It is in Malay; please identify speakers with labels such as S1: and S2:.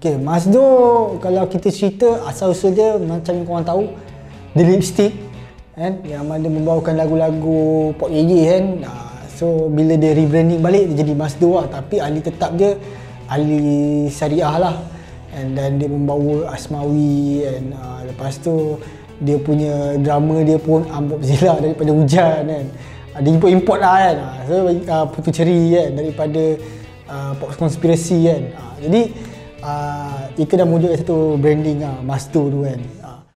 S1: Okay, Masdo kalau kita cerita asal usul dia macam yang korang tahu The Lipstick kan? Yang mana membawakan lagu-lagu pop ye kan? Uh, so bila dia rebranding balik dia jadi Masdo lah. Tapi ahli tetap dia ahli syariah lah. And then dia membawa Asmawi and uh, lepas tu dia punya drama dia pun Ambop Zila daripada hujan kan? Uh, dia import import lah kan? Uh, so uh, putu ceri kan? Daripada uh, pop konspirasi kan? Uh, jadi uh, itu dah menunjukkan satu branding lah Masdo tu kan